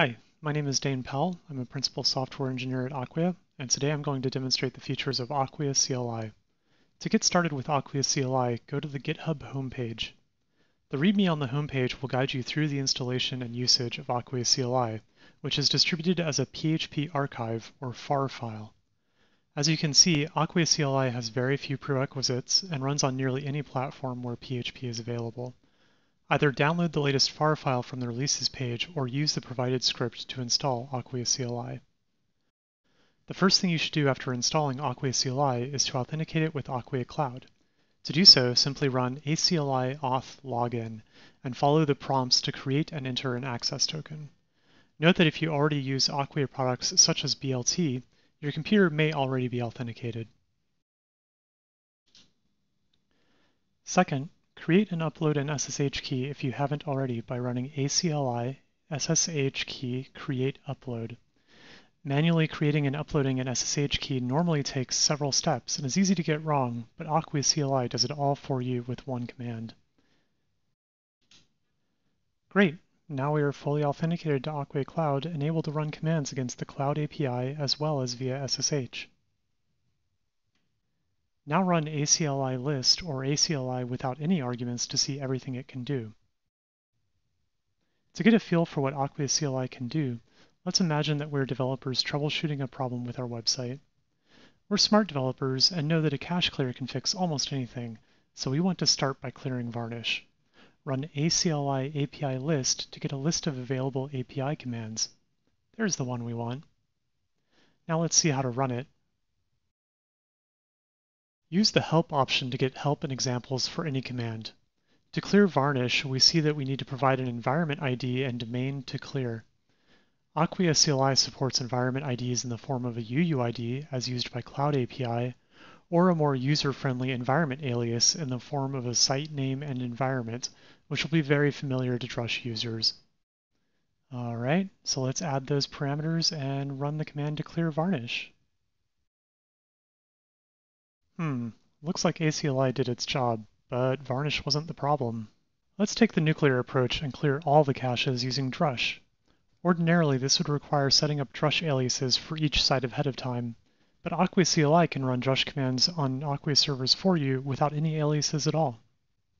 Hi, my name is Dane Powell. I'm a principal software engineer at Acquia, and today I'm going to demonstrate the features of Acquia CLI. To get started with Acquia CLI, go to the GitHub homepage. The README on the homepage will guide you through the installation and usage of Acquia CLI, which is distributed as a PHP archive or PHAR file. As you can see, Acquia CLI has very few prerequisites and runs on nearly any platform where PHP is available. Either download the latest PHAR file from the releases page or use the provided script to install Acquia CLI. The first thing you should do after installing Acquia CLI is to authenticate it with Acquia Cloud. To do so, simply run acli auth login and follow the prompts to create and enter an access token. Note that if you already use Acquia products such as BLT, your computer may already be authenticated. Second, Create and upload an SSH key if you haven't already by running ACLI SSH key create upload. Manually creating and uploading an SSH key normally takes several steps and is easy to get wrong, but Acquia CLI does it all for you with one command. Great, now we are fully authenticated to Acquia Cloud and able to run commands against the Cloud API as well as via SSH. Now run ACLI list or ACLI without any arguments to see everything it can do. To get a feel for what Acquia CLI can do, let's imagine that we're developers troubleshooting a problem with our website. We're smart developers and know that a cache clear can fix almost anything, so we want to start by clearing varnish. Run ACLI API list to get a list of available API commands. There's the one we want. Now let's see how to run it Use the help option to get help and examples for any command. To clear varnish, we see that we need to provide an environment ID and domain to clear. Acquia CLI supports environment IDs in the form of a UUID as used by Cloud API, or a more user-friendly environment alias in the form of a site name and environment, which will be very familiar to Drush users. All right, so let's add those parameters and run the command to clear varnish. Hmm, looks like ACLI did its job, but varnish wasn't the problem. Let's take the nuclear approach and clear all the caches using Drush. Ordinarily, this would require setting up Drush aliases for each site ahead of time, but Acquia CLI can run Drush commands on Acquia servers for you without any aliases at all.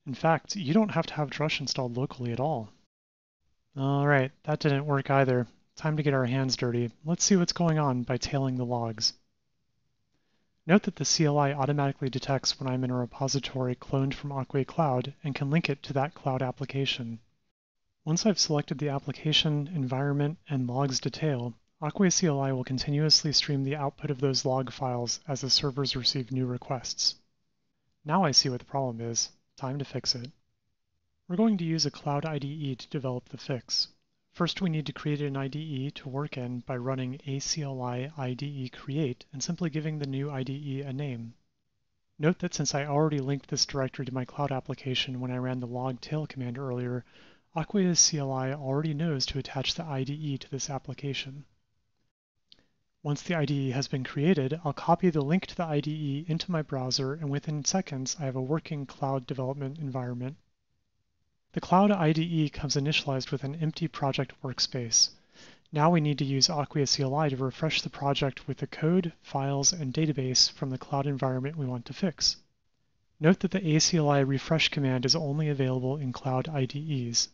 In fact, you don't have to have Drush installed locally at all. Alright, that didn't work either. Time to get our hands dirty. Let's see what's going on by tailing the logs. Note that the CLI automatically detects when I'm in a repository cloned from Acquia Cloud and can link it to that cloud application. Once I've selected the application, environment, and logs detail, Acquia CLI will continuously stream the output of those log files as the servers receive new requests. Now I see what the problem is. Time to fix it. We're going to use a Cloud IDE to develop the fix. First, we need to create an IDE to work in by running acli IDE create and simply giving the new IDE a name. Note that since I already linked this directory to my cloud application when I ran the log tail command earlier, Acquia CLI already knows to attach the IDE to this application. Once the IDE has been created, I'll copy the link to the IDE into my browser and within seconds I have a working cloud development environment. The Cloud IDE comes initialized with an empty project workspace. Now we need to use Acquia CLI to refresh the project with the code, files, and database from the cloud environment we want to fix. Note that the ACLI refresh command is only available in cloud IDEs.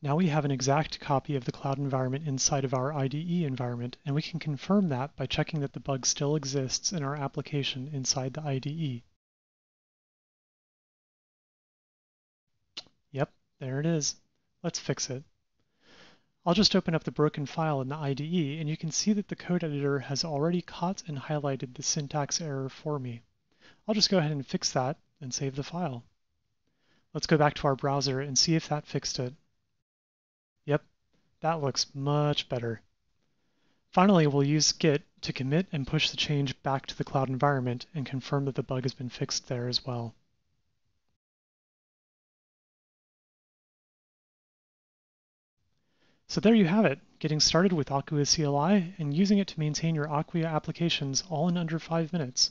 Now we have an exact copy of the cloud environment inside of our IDE environment, and we can confirm that by checking that the bug still exists in our application inside the IDE. Yep, there it is. Let's fix it. I'll just open up the broken file in the IDE and you can see that the code editor has already caught and highlighted the syntax error for me. I'll just go ahead and fix that and save the file. Let's go back to our browser and see if that fixed it. Yep, that looks much better. Finally, we'll use git to commit and push the change back to the cloud environment and confirm that the bug has been fixed there as well. So there you have it, getting started with Acquia CLI and using it to maintain your Acquia applications all in under five minutes.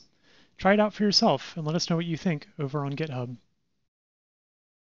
Try it out for yourself and let us know what you think over on GitHub.